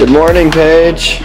Good morning, Paige.